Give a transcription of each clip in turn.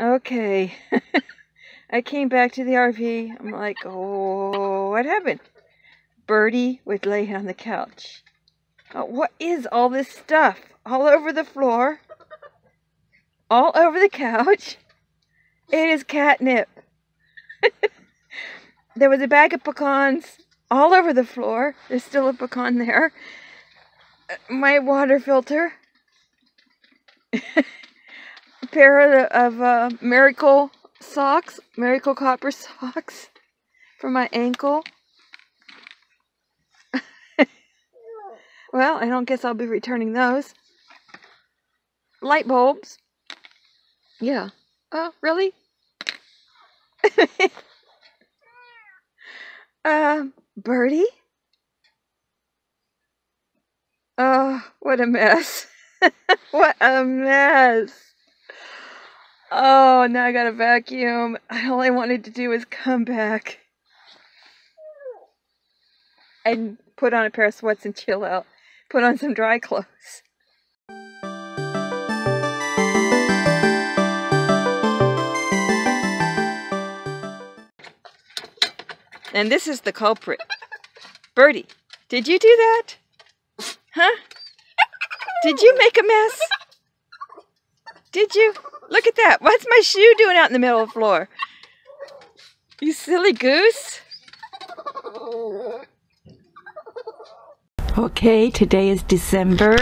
Okay. I came back to the RV. I'm like, oh, what happened? Birdie was laying on the couch. Oh, what is all this stuff? All over the floor. All over the couch. It is catnip. there was a bag of pecans all over the floor. There's still a pecan there. My water filter. pair of, of uh, Miracle socks, Miracle Copper socks for my ankle. well, I don't guess I'll be returning those. Light bulbs. Yeah. Oh, really? uh, Birdie? Oh, what a mess. what a mess. Oh, now I gotta vacuum. All I wanted to do was come back and put on a pair of sweats and chill out. Put on some dry clothes. And this is the culprit. Birdie, did you do that? Huh? Did you make a mess? Did you? Look at that. What's my shoe doing out in the middle of the floor? You silly goose. Okay, today is December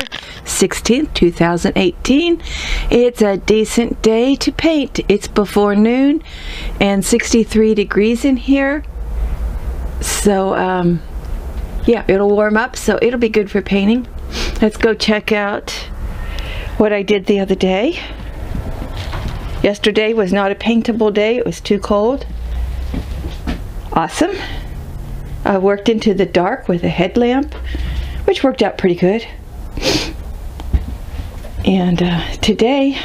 16th, 2018. It's a decent day to paint. It's before noon and 63 degrees in here. So, um, yeah, it'll warm up, so it'll be good for painting. Let's go check out what I did the other day. Yesterday was not a paintable day. It was too cold. Awesome. I worked into the dark with a headlamp, which worked out pretty good. And uh, today,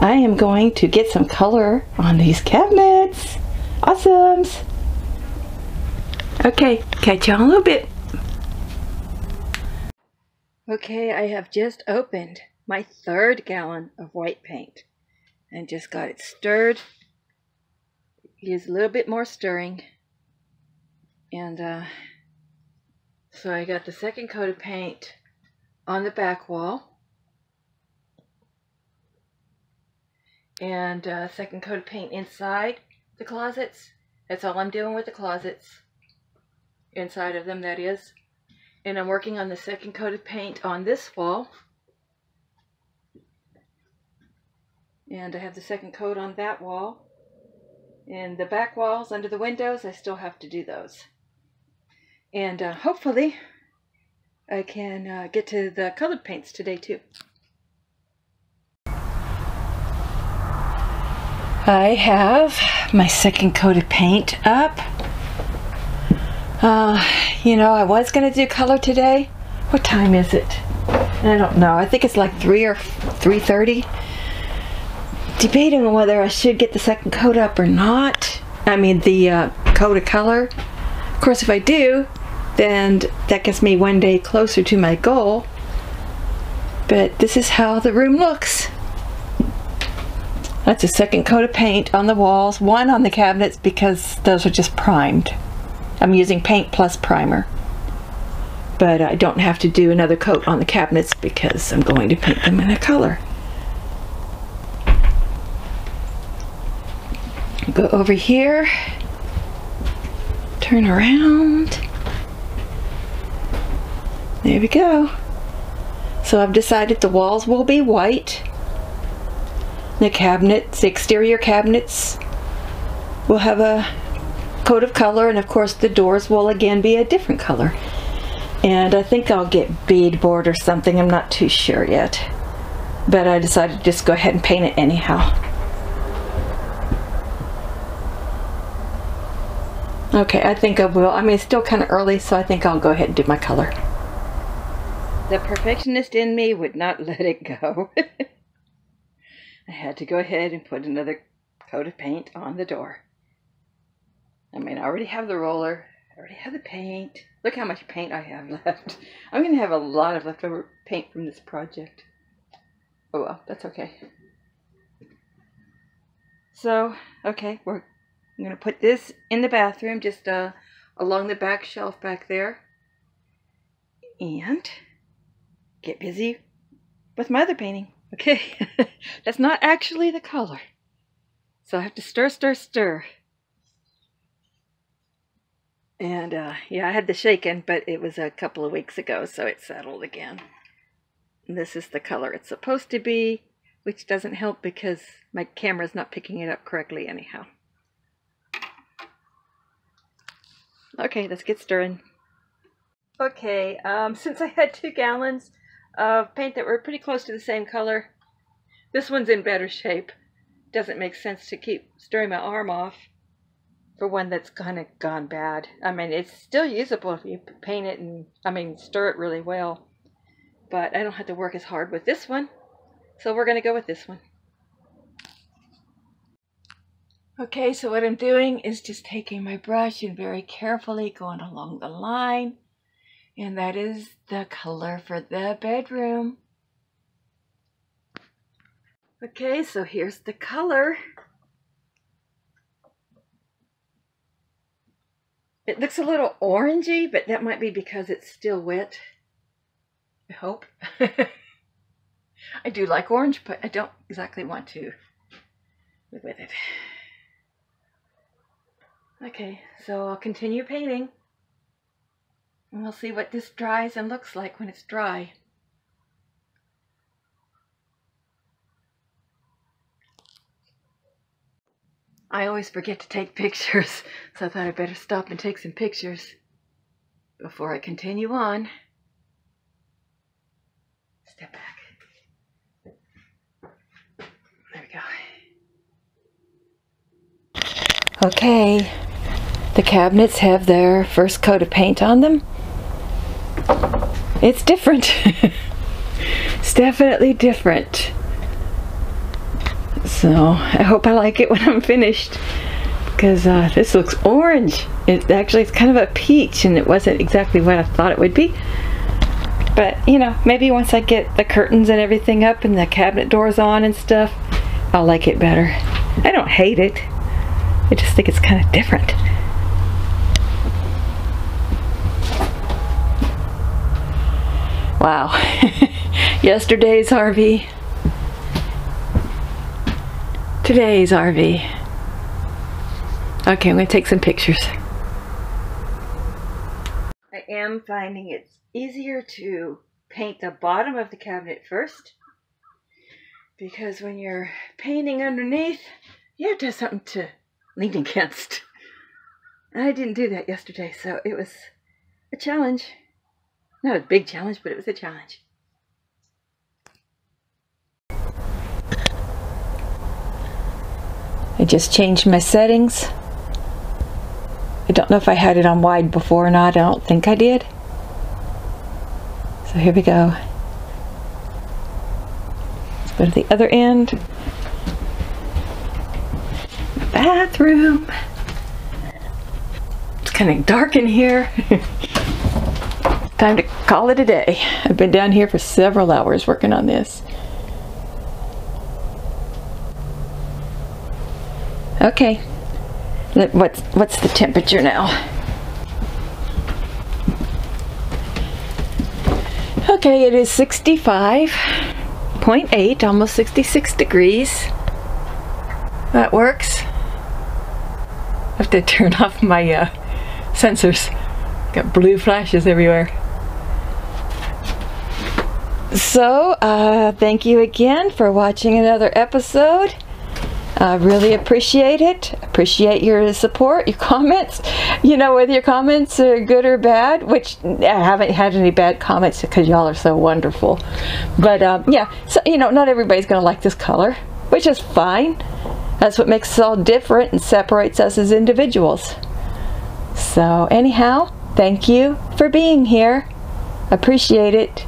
I am going to get some color on these cabinets. Awesomes. Okay, catch you on a little bit. Okay, I have just opened my third gallon of white paint and just got it stirred. Use a little bit more stirring. And uh, so I got the second coat of paint on the back wall. And uh, second coat of paint inside the closets. That's all I'm doing with the closets. Inside of them, that is. And I'm working on the second coat of paint on this wall. And I have the second coat on that wall. And the back walls under the windows, I still have to do those. And uh, hopefully I can uh, get to the colored paints today too. I have my second coat of paint up. Uh, you know, I was going to do color today. What time is it? I don't know. I think it's like 3 or 3.30 debating on whether I should get the second coat up or not. I mean, the uh, coat of color. Of course, if I do, then that gets me one day closer to my goal. But this is how the room looks. That's a second coat of paint on the walls, one on the cabinets because those are just primed. I'm using paint plus primer. But I don't have to do another coat on the cabinets because I'm going to paint them in a color. Go over here, turn around. There we go. So I've decided the walls will be white. The cabinets, the exterior cabinets will have a coat of color and of course the doors will again be a different color. And I think I'll get beadboard or something, I'm not too sure yet. But I decided to just go ahead and paint it anyhow. Okay, I think I will. I mean, it's still kind of early, so I think I'll go ahead and do my color. The perfectionist in me would not let it go. I had to go ahead and put another coat of paint on the door. I mean, I already have the roller. I already have the paint. Look how much paint I have left. I'm going to have a lot of leftover paint from this project. Oh well, that's okay. So, okay, we're I'm going to put this in the bathroom, just uh, along the back shelf back there. And get busy with my other painting. Okay, that's not actually the color. So I have to stir, stir, stir. And uh, yeah, I had the shaken, but it was a couple of weeks ago, so it settled again. And this is the color it's supposed to be, which doesn't help because my camera's not picking it up correctly anyhow. Okay, let's get stirring. Okay, um, since I had two gallons of paint that were pretty close to the same color, this one's in better shape. Doesn't make sense to keep stirring my arm off for one that's kind of gone bad. I mean, it's still usable if you paint it and, I mean, stir it really well. But I don't have to work as hard with this one. So we're going to go with this one. Okay, so what I'm doing is just taking my brush and very carefully going along the line. And that is the color for the bedroom. Okay, so here's the color. It looks a little orangey, but that might be because it's still wet. I hope. I do like orange, but I don't exactly want to live with it. Okay, so I'll continue painting. And we'll see what this dries and looks like when it's dry. I always forget to take pictures, so I thought I'd better stop and take some pictures before I continue on. Step back. There we go. Okay, the cabinets have their first coat of paint on them. It's different. it's definitely different. So I hope I like it when I'm finished because uh, this looks orange. It actually it's kind of a peach and it wasn't exactly what I thought it would be. But you know, maybe once I get the curtains and everything up and the cabinet doors on and stuff, I'll like it better. I don't hate it. I just think it's kind of different. Wow. Yesterday's RV. Today's RV. Okay, I'm going to take some pictures. I am finding it's easier to paint the bottom of the cabinet first because when you're painting underneath, you have to have something to lean against. And I didn't do that yesterday, so it was a challenge. Not a big challenge, but it was a challenge. I just changed my settings. I don't know if I had it on wide before or not. I don't think I did. So here we go. Let's go to the other end. Bathroom. It's kind of dark in here. call it a day. I've been down here for several hours working on this. Okay, what's, what's the temperature now? Okay, it is 65.8, almost 66 degrees. That works. I have to turn off my uh, sensors. Got blue flashes everywhere. So, uh, thank you again for watching another episode. I really appreciate it. Appreciate your support, your comments. You know, whether your comments are good or bad, which I haven't had any bad comments because y'all are so wonderful. But um, yeah, so you know, not everybody's going to like this color, which is fine. That's what makes us all different and separates us as individuals. So anyhow, thank you for being here. Appreciate it.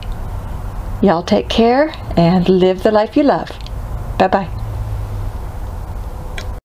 Y'all take care and live the life you love. Bye bye.